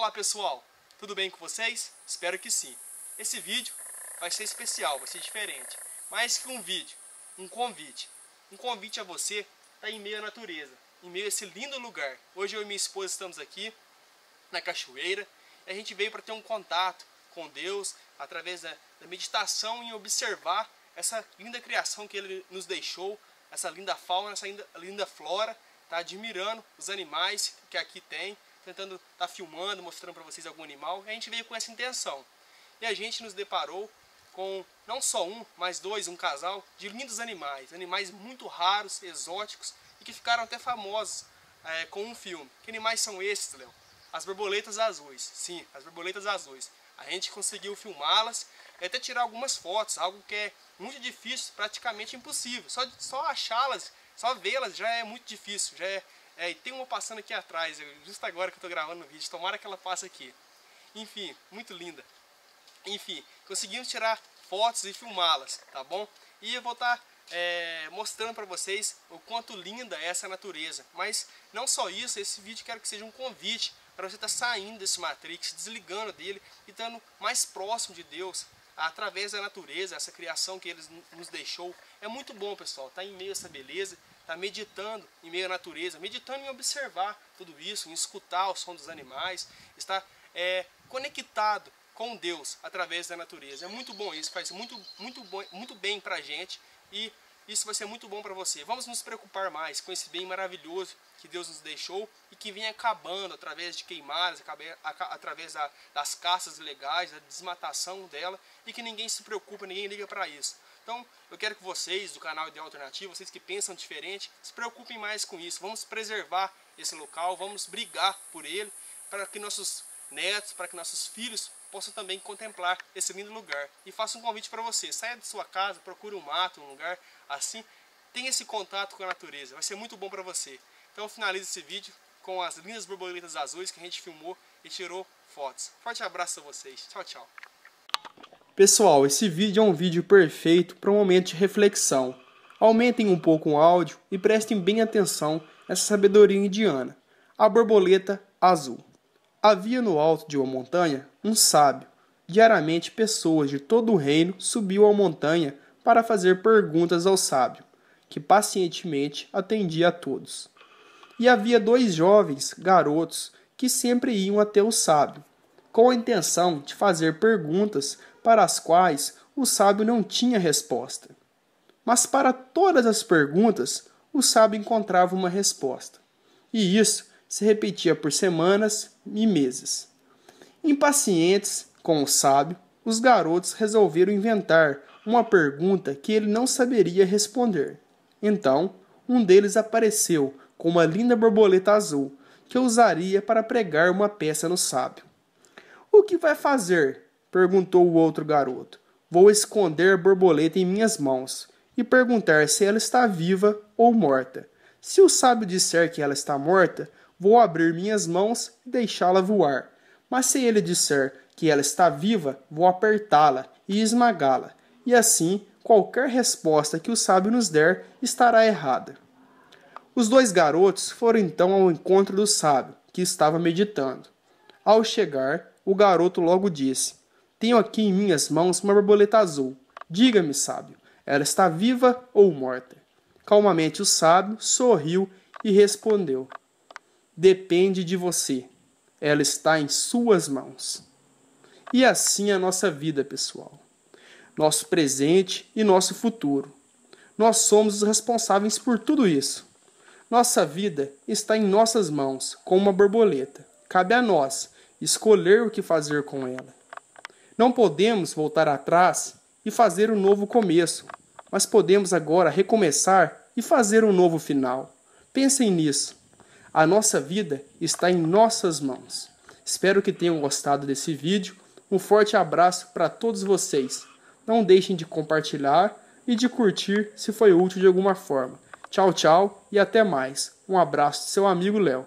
Olá pessoal, tudo bem com vocês? Espero que sim. Esse vídeo vai ser especial, vai ser diferente. Mais que um vídeo, um convite. Um convite a você estar tá em meio à natureza, em meio a esse lindo lugar. Hoje eu e minha esposa estamos aqui na cachoeira e a gente veio para ter um contato com Deus através da, da meditação e observar essa linda criação que Ele nos deixou, essa linda fauna, essa linda, linda flora, tá admirando os animais que aqui tem tentando estar tá filmando, mostrando para vocês algum animal. E a gente veio com essa intenção. E a gente nos deparou com não só um, mas dois, um casal de lindos animais. Animais muito raros, exóticos e que ficaram até famosos é, com um filme. Que animais são esses, Léo? As borboletas azuis. Sim, as borboletas azuis. A gente conseguiu filmá-las e até tirar algumas fotos, algo que é muito difícil, praticamente impossível. Só, só achá-las, só vê-las já é muito difícil, já é é, e tem uma passando aqui atrás, justo agora que eu tô gravando o vídeo, tomara que ela passe aqui. Enfim, muito linda. Enfim, conseguimos tirar fotos e filmá-las, tá bom? E eu vou estar tá, é, mostrando para vocês o quanto linda é essa natureza. Mas não só isso, esse vídeo quero que seja um convite para você estar tá saindo desse Matrix, desligando dele e estando mais próximo de Deus, através da natureza, essa criação que Ele nos deixou. É muito bom, pessoal, estar tá em meio a essa beleza está meditando em meio à natureza, meditando em observar tudo isso, em escutar o som dos animais, está é, conectado com Deus através da natureza. É muito bom isso, faz muito, muito, bom, muito bem para a gente e isso vai ser muito bom para você. Vamos nos preocupar mais com esse bem maravilhoso que Deus nos deixou e que vem acabando através de queimadas, através das caças ilegais, da desmatação dela e que ninguém se preocupa, ninguém liga para isso. Então, eu quero que vocês do canal Ideal Alternativo, vocês que pensam diferente, se preocupem mais com isso. Vamos preservar esse local, vamos brigar por ele, para que nossos netos, para que nossos filhos possam também contemplar esse lindo lugar. E faço um convite para você, saia de sua casa, procure um mato, um lugar assim, tenha esse contato com a natureza, vai ser muito bom para você. Então finalizo esse vídeo com as lindas borboletas azuis que a gente filmou e tirou fotos. Forte abraço a vocês, tchau, tchau. Pessoal, esse vídeo é um vídeo perfeito para um momento de reflexão. Aumentem um pouco o áudio e prestem bem atenção nessa sabedoria indiana. A borboleta azul. Havia no alto de uma montanha um sábio. Diariamente pessoas de todo o reino subiam à montanha para fazer perguntas ao sábio, que pacientemente atendia a todos. E havia dois jovens garotos que sempre iam até o sábio, com a intenção de fazer perguntas para as quais o sábio não tinha resposta. Mas para todas as perguntas, o sábio encontrava uma resposta. E isso se repetia por semanas e meses. Impacientes com o sábio, os garotos resolveram inventar uma pergunta que ele não saberia responder. Então, um deles apareceu com uma linda borboleta azul que usaria para pregar uma peça no sábio. O que vai fazer? perguntou o outro garoto. Vou esconder a borboleta em minhas mãos e perguntar se ela está viva ou morta. Se o sábio disser que ela está morta, vou abrir minhas mãos e deixá-la voar. Mas se ele disser que ela está viva, vou apertá-la e esmagá-la. E assim, qualquer resposta que o sábio nos der estará errada. Os dois garotos foram então ao encontro do sábio, que estava meditando. Ao chegar, o garoto logo disse: tenho aqui em minhas mãos uma borboleta azul. Diga-me, sábio, ela está viva ou morta? Calmamente o sábio sorriu e respondeu: Depende de você. Ela está em suas mãos. E assim é a nossa vida, pessoal. Nosso presente e nosso futuro. Nós somos os responsáveis por tudo isso. Nossa vida está em nossas mãos, como uma borboleta. Cabe a nós escolher o que fazer com ela. Não podemos voltar atrás e fazer um novo começo, mas podemos agora recomeçar e fazer um novo final. Pensem nisso. A nossa vida está em nossas mãos. Espero que tenham gostado desse vídeo. Um forte abraço para todos vocês. Não deixem de compartilhar e de curtir se foi útil de alguma forma. Tchau, tchau e até mais. Um abraço seu amigo Léo.